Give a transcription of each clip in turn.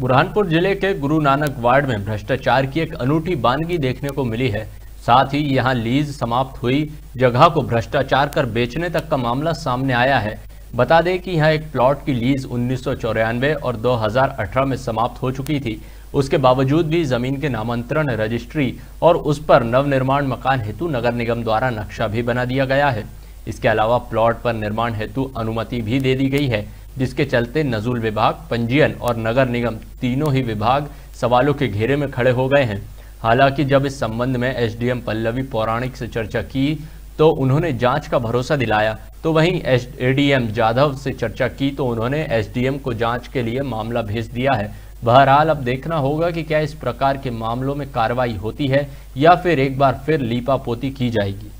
बुरहानपुर ज़िले के गुरु नानक वार्ड में भ्रष्टाचार की एक अनूठी बानगी देखने को मिली है। साथ ही यहाँ लीज समाप्त हुई, जगह को भ्रष्टाचार कर बेचने तक का मामला सामने आया है। बता दें कि यहाँ एक प्लॉट की लीज उन्नीस सौ चौरानवे और 2018 में समाप्त हो चुकी थी। उसके बावजूद भी ज़मीन के नामांतरण, रजिस्ट्री और उस पर नवनिर्माण मकान हेतु नगर निगम द्वारा नक्शा भी बना दिया गया है। इसके अलावा प्लॉट पर निर्माण हेतु अनुमति भी दे दी गई है। जिसके चलते नजूल विभाग, पंजीयन और नगर निगम तीनों ही विभाग सवालों के घेरे में खड़े हो गए हैं। हालाँकि जब इस संबंध में एसडीएम पल्लवी पौराणिक से चर्चा की तो उन्होंने जाँच का भरोसा दिलाया। तो वहीं एडीएम जाधव से चर्चा की तो उन्होंने एसडीएम को जाँच के लिए मामला भेज दिया है। बहरहाल, अब देखना होगा कि क्या इस प्रकार के मामलों में कार्रवाई होती है, या फिर एक बार फिर लीपा पोती की जाएगी।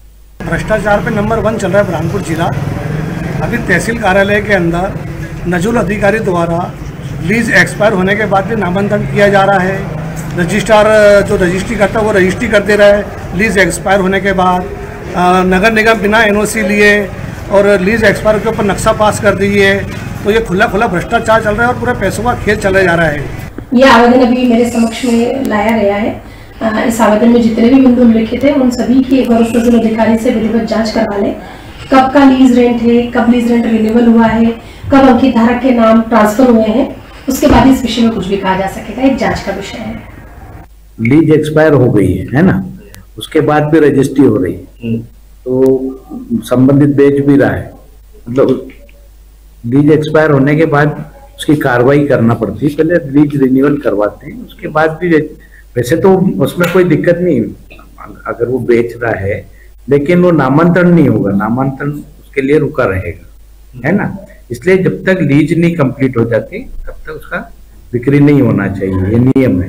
भ्रष्टाचार पे नंबर वन चल रहा है बुरहानपुर जिला। अभी तहसील कार्यालय के अंदर नजुल अधिकारी द्वारा लीज एक्सपायर होने के बाद भी नामांकन किया जा रहा है। रजिस्ट्रार, जो रजिस्ट्री करता है, वो रजिस्ट्री कर दे रहा। लीज एक्सपायर होने के बाद नगर निगम बिना एनओसी लिए और लीज एक्सपायर के ऊपर नक्शा पास कर दिए तो ये खुला खुला भ्रष्टाचार चल रहा है और पूरा पैसों का खेल चला जा रहा है। ये आवेदन अभी मेरे समक्ष में लाया गया है। इस आवेदन में जितने भी बिंदु लिखे थे उन सभी की अधिकारी से विधिवत जाँच करवा लें। कब का लीज रेंट है, कब लीज रेंट रिन्यूअल हुआ है कब अंकित धारक के नाम ट्रांसफ़र हुए हैं उसके बाद इस विषय में कुछ भी कहा जा सकेगा एक जाँच का विषय है। लीज एक्सपायर हो गई है है ना? उसके बाद भी रजिस्ट्री हो रही है। तो संबंधित बेच भी रहा है। मतलब लीज एक्सपायर होने के बाद उसकी कार्रवाई करना पड़ती है। पहले लीज रिन्यूअल करवाते हैं उसके बाद भी वैसे तो उसमें कोई दिक्कत नहीं अगर वो बेच रहा है लेकिन वो नामांतरण नहीं होगा। नामांतरण उसके लिए रुका रहेगा है ना? इसलिए जब तक लीज नहीं कंप्लीट हो जाती, तब तक उसका बिक्री नहीं होना चाहिए, ये नियम है।